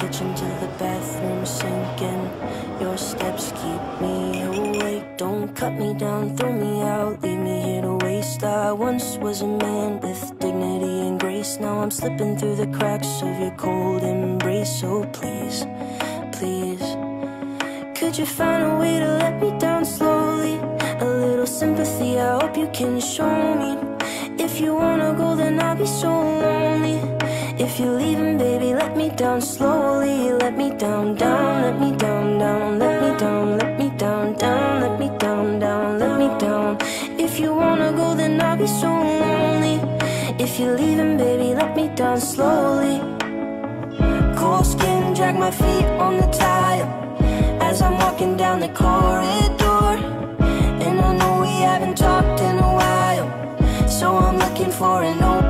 kitchen to the bathroom sinking. Your steps keep me awake. Don't cut me down, throw me out, leave me here to waste. I once was a man with dignity and grace. Now I'm slipping through the cracks of your cold embrace. So please, please, could you find a way to let me down slowly? A little sympathy, I hope you can show me. If you wanna go, then I'll be so let me down slowly. Let me down, down, let me down, down, let me down, let me down, down, let me down, down, let me down. If you wanna go, then I'll be so lonely. If you're leaving, baby, let me down slowly. Cold skin, drag my feet on the tile as I'm walking down the corridor. And I know we haven't talked in a while, so I'm looking for an open